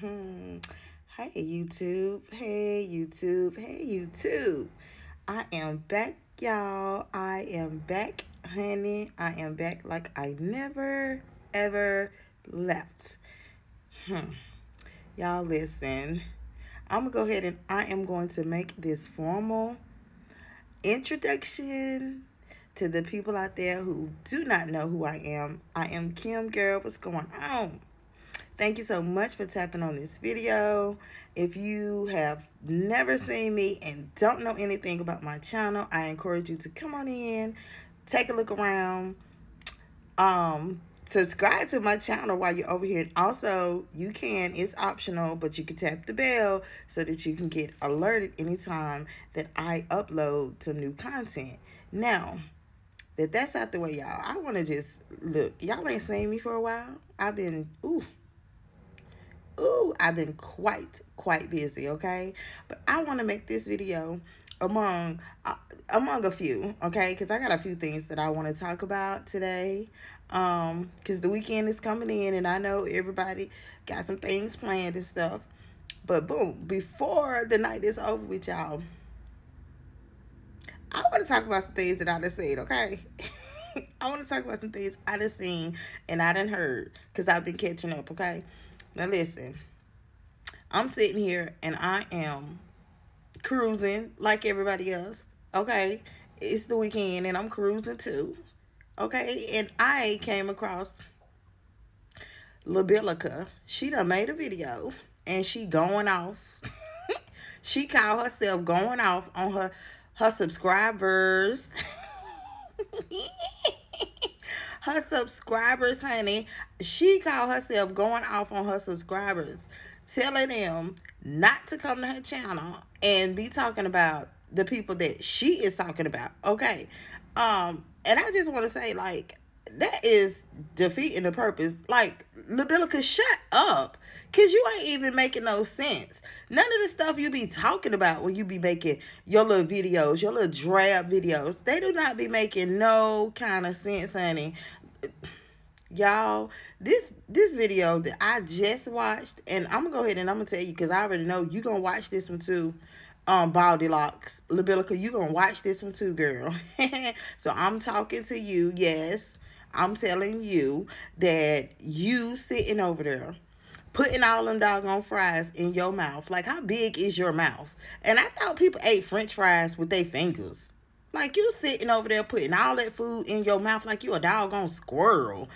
Hey YouTube, hey YouTube, hey YouTube. I am back, y'all. I am back, honey. I am back like I never ever left. Hmm. Y'all listen. I'm gonna go ahead and I am going to make this formal introduction to the people out there who do not know who I am. I am Kim Girl. What's going on? Thank you so much for tapping on this video. If you have never seen me and don't know anything about my channel, I encourage you to come on in, take a look around, um, subscribe to my channel while you're over here. And also, you can, it's optional, but you can tap the bell so that you can get alerted anytime that I upload some new content. Now, that that's out the way, y'all, I want to just, look, y'all ain't seen me for a while. I've been, ooh, ooh, I've been quite, quite busy, okay? But I want to make this video among uh, among a few, okay? Because I got a few things that I want to talk about today. Um, because the weekend is coming in, and I know everybody got some things planned and stuff. But boom, before the night is over with y'all, I want to talk about some things that I just said, okay? I want to talk about some things I just seen and I done heard because I've been catching up, okay? Now listen, I'm sitting here and I am cruising like everybody else. Okay, it's the weekend and I'm cruising too. Okay, and I came across Labilica. She done made a video and she going off. she called herself going off on her her subscribers. her subscribers, honey. She called herself going off on her subscribers, telling them not to come to her channel and be talking about the people that she is talking about. Okay. Um, and I just want to say, like, that is defeating the purpose. Like, Labilica, shut up. Cause you ain't even making no sense. None of the stuff you be talking about when you be making your little videos, your little drab videos, they do not be making no kind of sense, honey. Y'all, this this video that I just watched, and I'm gonna go ahead and I'm gonna tell you because I already know you gonna watch this one too. Um, Baldy Locks, Labilica, you gonna watch this one too, girl. so I'm talking to you, yes. I'm telling you that you sitting over there putting all them doggone fries in your mouth. Like, how big is your mouth? And I thought people ate french fries with their fingers. Like, you sitting over there putting all that food in your mouth like you a doggone squirrel.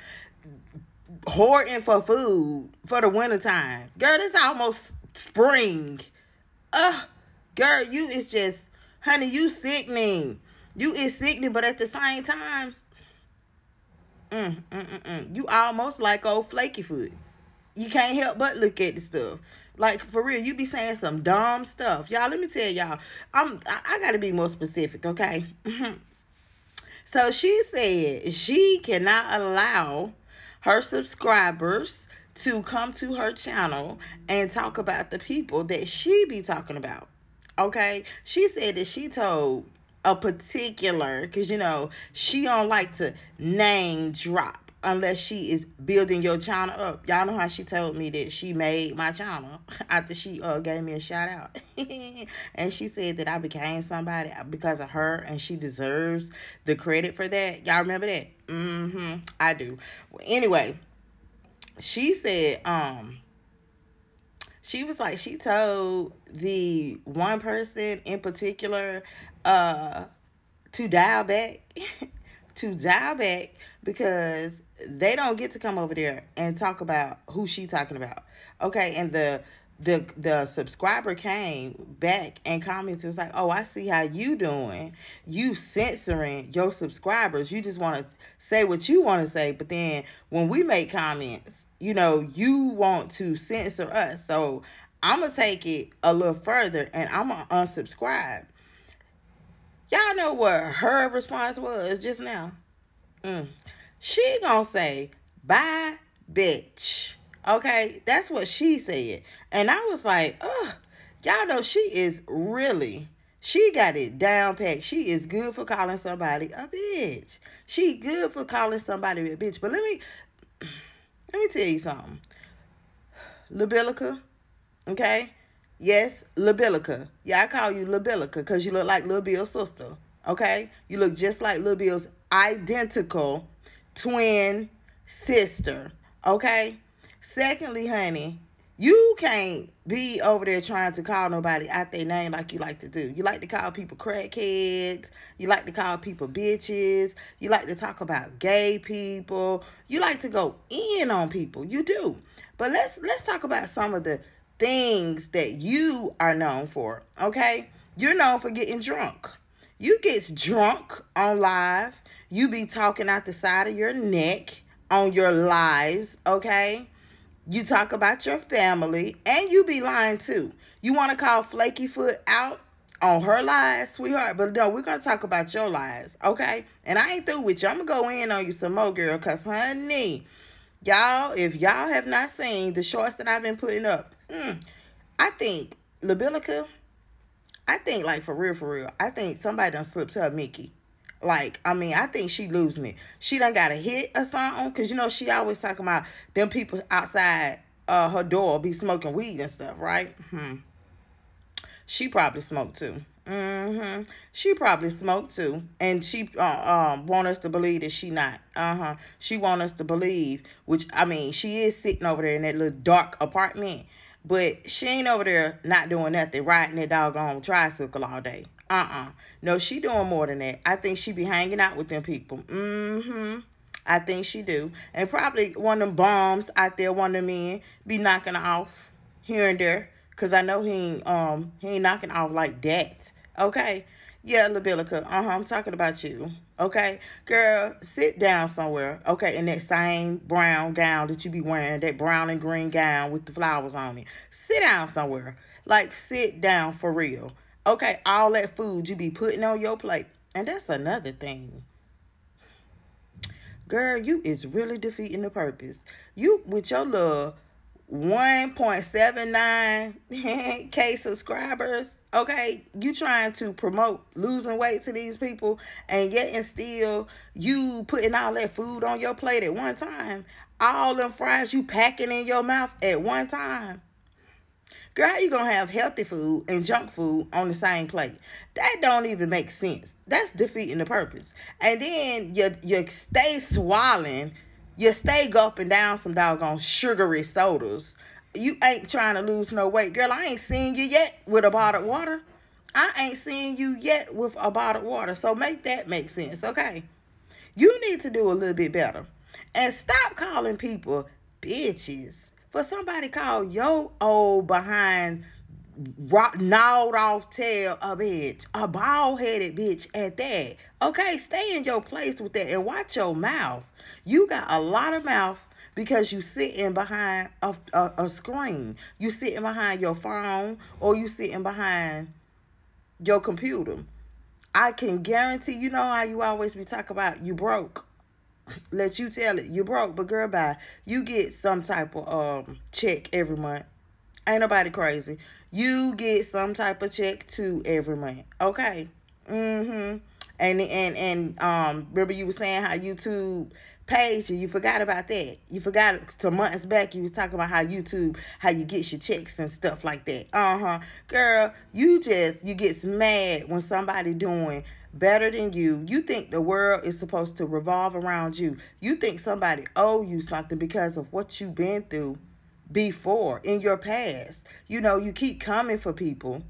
Hoarding for food for the wintertime. Girl, it's almost spring. Ugh. Girl, you is just, honey, you sickening. You is sickening, but at the same time, mm, mm, mm, mm. you almost like old flaky foot you can't help but look at the stuff. Like for real, you be saying some dumb stuff. Y'all, let me tell y'all. I'm I, I gotta be more specific, okay? so she said she cannot allow her subscribers to come to her channel and talk about the people that she be talking about. Okay? She said that she told a particular because you know she don't like to name drop unless she is building your channel up. Y'all know how she told me that she made my channel after she uh gave me a shout out. and she said that I became somebody because of her and she deserves the credit for that. Y'all remember that? Mm-hmm. I do. Well, anyway, she said, um, she was like, she told the one person in particular uh to dial back. to back because they don't get to come over there and talk about who she talking about. Okay, and the the the subscriber came back and commented was like, "Oh, I see how you doing. You censoring your subscribers. You just want to say what you want to say, but then when we make comments, you know, you want to censor us. So I'm gonna take it a little further and I'm gonna unsubscribe." Y'all know what her response was just now? Mm she gonna say, bye, bitch. Okay, that's what she said. And I was like, oh, y'all know she is really, she got it down packed. She is good for calling somebody a bitch. She good for calling somebody a bitch. But let me, let me tell you something. Labilica. Okay? Yes, Labilica. Yeah, I call you Labilica because you look like Lil Bill's sister. Okay? You look just like Lil Bill's identical twin sister. Okay? Secondly, honey, you can't be over there trying to call nobody out their name like you like to do. You like to call people crackheads. You like to call people bitches. You like to talk about gay people. You like to go in on people. You do. But let's let's talk about some of the things that you are known for. Okay? You're known for getting drunk. You get drunk on live. You be talking out the side of your neck on your lives, okay? You talk about your family and you be lying too. You want to call Flaky Foot out on her lies, sweetheart, but no, we're going to talk about your lies, okay? And I ain't through with you. I'm going to go in on you some more, girl, because, honey, y'all, if y'all have not seen the shorts that I've been putting up, mm, I think Labilica, I think, like, for real, for real, I think somebody done slipped her Mickey. Like, I mean, I think she lose me. She done got a hit or something. Because, you know, she always talking about them people outside uh, her door be smoking weed and stuff, right? Hmm. She probably smoked too. Mm-hmm. She probably smoked too. And she uh, um want us to believe that she not. Uh-huh. She want us to believe, which, I mean, she is sitting over there in that little dark apartment. But she ain't over there not doing nothing, riding that doggone tricycle all day. Uh-uh. No, she doing more than that. I think she be hanging out with them people. Mm-hmm. I think she do. And probably one of them bombs out there, one of them men, be knocking off here and there. Because I know he ain't, um, he ain't knocking off like that. Okay? Yeah, Labilica. Uh-huh, I'm talking about you. Okay? Girl, sit down somewhere. Okay? In that same brown gown that you be wearing. That brown and green gown with the flowers on it. Sit down somewhere. Like, sit down for real. Okay, all that food you be putting on your plate. And that's another thing. Girl, you is really defeating the purpose. You, with your little 1.79k subscribers, okay, you trying to promote losing weight to these people, and yet and still you putting all that food on your plate at one time. All them fries you packing in your mouth at one time. Girl, how you gonna have healthy food and junk food on the same plate? That don't even make sense. That's defeating the purpose. And then you you stay swallowing, you stay gulping down some doggone sugary sodas. You ain't trying to lose no weight. Girl, I ain't seen you yet with a bottled water. I ain't seen you yet with a bottled water. So make that make sense, okay? You need to do a little bit better. And stop calling people bitches for somebody called yo old behind rock, gnawed off tail a bitch, a bald headed bitch at that. Okay, stay in your place with that and watch your mouth. You got a lot of mouth because you sitting behind a, a, a screen. You sitting behind your phone or you sitting behind your computer. I can guarantee, you know how you always be talking about you broke let you tell it you broke, but girl, bye. You get some type of um check every month. Ain't nobody crazy. You get some type of check too every month. Okay. Mm-hmm. And and and um remember you were saying how YouTube pays you. Forgot about that. You forgot to months back you was talking about how YouTube, how you get your checks and stuff like that. Uh-huh. Girl, you just you get mad when somebody doing better than you. You think the world is supposed to revolve around you. You think somebody owe you something because of what you've been through before in your past. You know, you keep coming for people,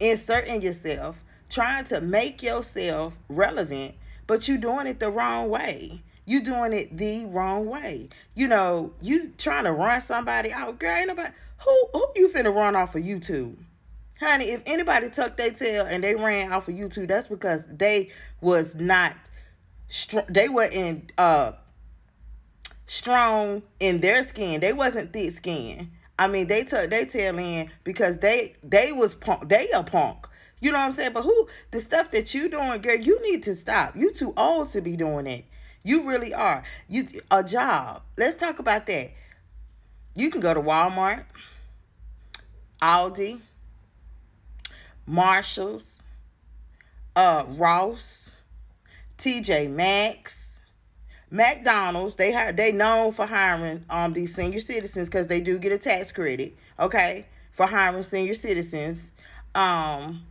inserting yourself, trying to make yourself relevant, but you doing it the wrong way. You doing it the wrong way. You know, you trying to run somebody out. Girl, ain't nobody who who you finna run off of YouTube? honey, if anybody tucked their tail and they ran off of YouTube, that's because they was not strong. They were in uh strong in their skin. They wasn't thick skin. I mean, they took their tail in because they they was punk. They a punk. You know what I'm saying? But who the stuff that you doing, girl? You need to stop. You too old to be doing it. You really are. You a job. Let's talk about that. You can go to Walmart, Aldi, Marshalls, uh, Ross, TJ Maxx, McDonald's, they have they known for hiring um these senior citizens because they do get a tax credit, okay, for hiring senior citizens. Um,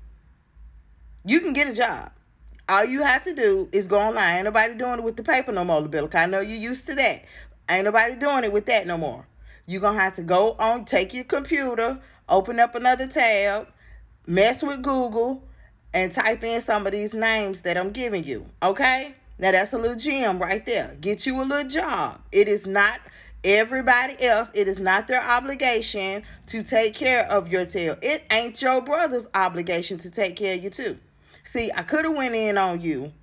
you can get a job. All you have to do is go online. Ain't nobody doing it with the paper no more, Bill. I know you're used to that. Ain't nobody doing it with that no more. You're gonna have to go on, take your computer, open up another tab, mess with Google, and type in some of these names that I'm giving you. Okay? Now that's a little gem right there. Get you a little job. It is not everybody else. It is not their obligation to take care of your tail. It ain't your brother's obligation to take care of you too. See, I could have went in on you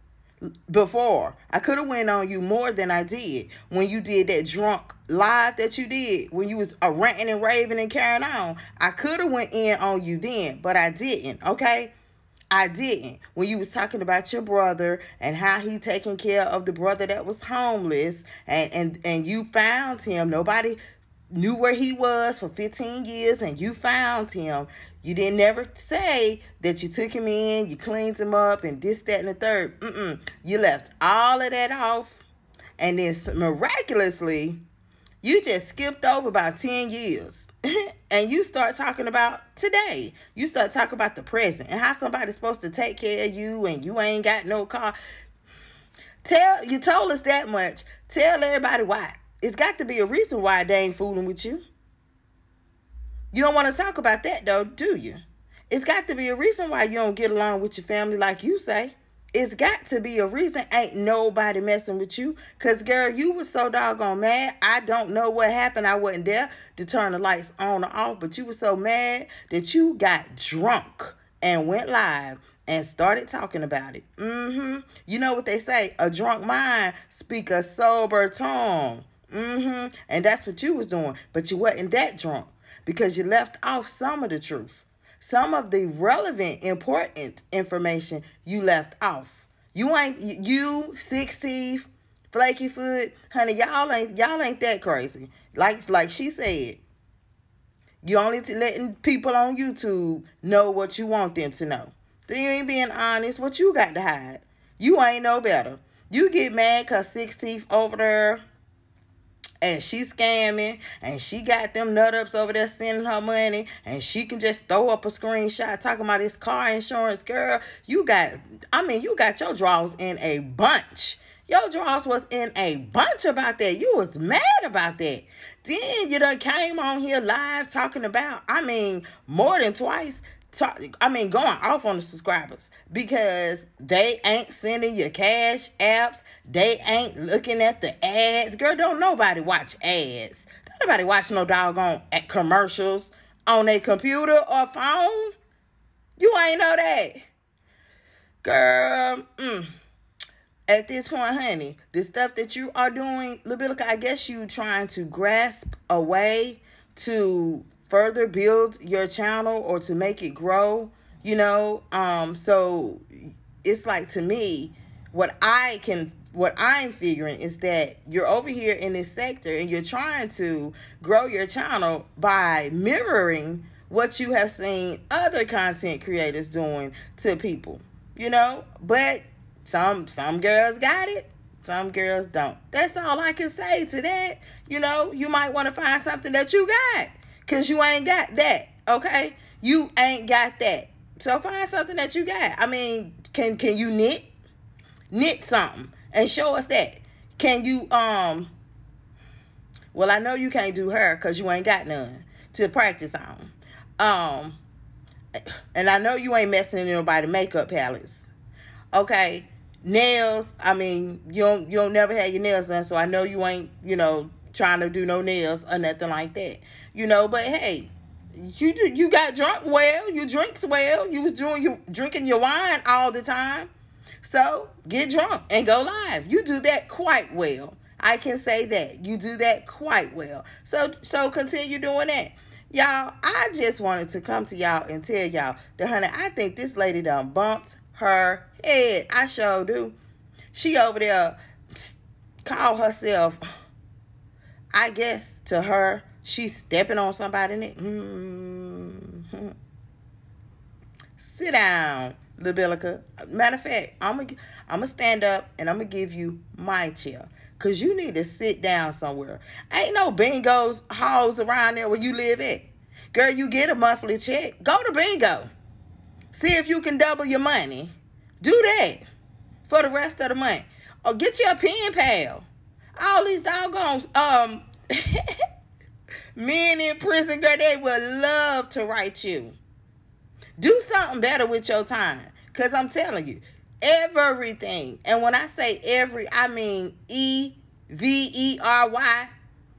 before. I could have went on you more than I did when you did that drunk live that you did when you was uh, ranting and raving and carrying on. I could have went in on you then, but I didn't. Okay. I didn't. When you was talking about your brother and how he taking care of the brother that was homeless and and and you found him. Nobody knew where he was for 15 years and you found him. You didn't never say that you took him in, you cleaned him up and this, that, and the third. Mm-mm. You left all of that off. And then miraculously, you just skipped over about 10 years. and you start talking about today. You start talking about the present and how somebody's supposed to take care of you and you ain't got no car. Tell you told us that much. Tell everybody why. It's got to be a reason why they ain't fooling with you. You don't want to talk about that though, do you? It's got to be a reason why you don't get along with your family like you say it's got to be a reason ain't nobody messing with you. Cause girl, you was so doggone mad. I don't know what happened. I wasn't there to turn the lights on or off, but you were so mad that you got drunk and went live and started talking about it. Mm-hmm. You know what they say? A drunk mind speak a sober tongue. Mm-hmm. And that's what you was doing. But you wasn't that drunk because you left off some of the truth some of the relevant, important information you left off. You ain't you six teeth, flaky foot, honey. Y'all ain't y'all ain't that crazy. Like like she said, you only letting people on YouTube know what you want them to know. So you ain't being honest. What you got to hide? You ain't no better. You get mad cause six teeth over there and she scamming and she got them nut ups over there sending her money and she can just throw up a screenshot talking about this car insurance. Girl you got i mean you got your draws in a bunch. Your draws was in a bunch about that. You was mad about that. Then you done came on here live talking about i mean more than twice talk, I mean, going off on the subscribers because they ain't sending your cash apps. They ain't looking at the ads. Girl, don't nobody watch ads. Don't nobody watch no doggone commercials on a computer or phone. You ain't know that. Girl, mm. At this point, honey, the stuff that you are doing, Libitica, I guess you trying to grasp a way to further build your channel or to make it grow, you know. Um, so it's like to me, what I can what I'm figuring is that you're over here in this sector and you're trying to grow your channel by mirroring what you have seen other content creators doing to people, you know? But some some girls got it, some girls don't. That's all I can say to that. You know, you might want to find something that you got. Cause you ain't got that. Okay? You ain't got that. So find something that you got. I mean, can can you knit? Knit something and show us that. Can you um well I know you can't do her because you ain't got none to practice on. Um and I know you ain't messing in nobody makeup palettes. Okay. Nails, I mean, you don't you don't never have your nails done, so I know you ain't, you know, trying to do no nails or nothing like that. You know, but hey, you do, you got drunk well, you drinks well, you was doing you drinking your wine all the time. So get drunk and go live. You do that quite well. I can say that. You do that quite well. So so continue doing that. Y'all, I just wanted to come to y'all and tell y'all that honey, I think this lady done bumped her head. I sure do. She over there call herself I guess to her, she's stepping on somebody. It. Mm -hmm. Sit down. Libilica. Matter of fact, I'm gonna I'm gonna stand up and I'm gonna give you my chair. Cause you need to sit down somewhere. Ain't no bingos halls around there where you live at. Girl, you get a monthly check. Go to bingo. See if you can double your money. Do that for the rest of the month. Or get you a pen pal. All these doggone um men in prison, girl, they would love to write you. Do something better with your time. Because I'm telling you, everything, and when I say every, I mean E V E R Y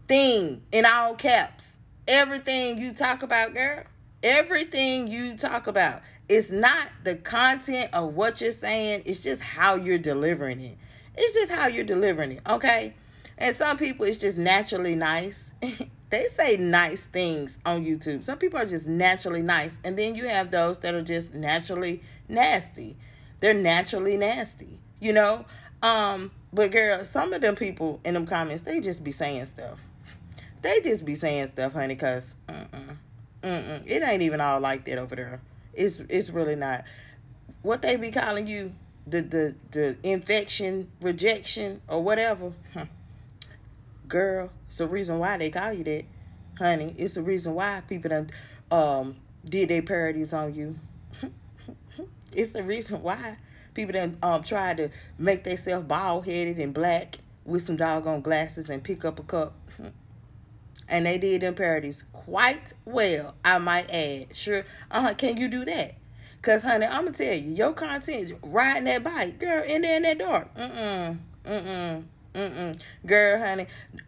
thing in all caps. Everything you talk about, girl, everything you talk about. It's not the content of what you're saying, it's just how you're delivering it. It's just how you're delivering it, okay? And some people, it's just naturally nice. they say nice things on YouTube. Some people are just naturally nice. And then you have those that are just naturally nasty. They're naturally nasty, you know? Um, but girl, some of them people in them comments, they just be saying stuff. They just be saying stuff, honey, because mm-mm, mm-mm, it ain't even all like that over there. It's it's really not. What they be calling you, the the the infection, rejection, or whatever. Girl, it's the reason why they call you that, honey. It's the reason why people done um did their parodies on you. it's the reason why people done um tried to make themselves bald headed and black with some doggone glasses and pick up a cup. And they did them parodies quite well, I might add. Sure, uh-huh, can you do that? Cause honey, I'ma tell you, your content riding that bike, girl, in there in that dark. Mm-mm. Mm-mm. Mm-mm. Girl, honey,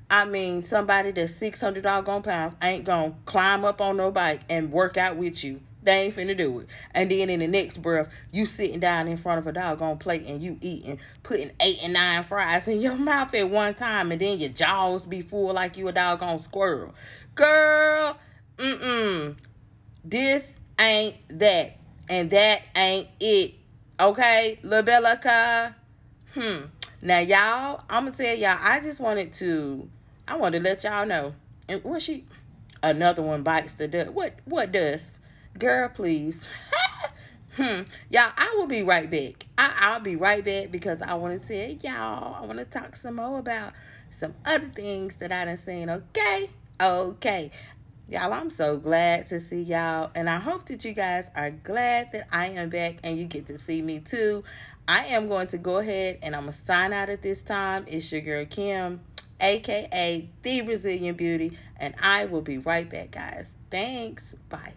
I mean, somebody that's 600 doggone pounds ain't gonna climb up on no bike and work out with you. They ain't finna do it. And then in the next breath, you sitting down in front of a doggone plate and you eating, putting eight and nine fries in your mouth at one time, and then your jaws be full like you a doggone squirrel. Girl, mm-mm. This ain't that. And that ain't it. Okay, Libelica? Hmm. Now, y'all, I'm going to tell y'all, I just wanted to, I wanted to let y'all know. And what she, another one bites the dust. What, what dust? Girl, please. hmm. Y'all, I will be right back. I, I'll be right back because I want to tell y'all, I want to talk some more about some other things that I done seen, okay? Okay. Y'all, I'm so glad to see y'all. And I hope that you guys are glad that I am back and you get to see me too. I am going to go ahead and I'm going to sign out at this time. It's your girl Kim, aka The Brazilian Beauty. And I will be right back, guys. Thanks. Bye.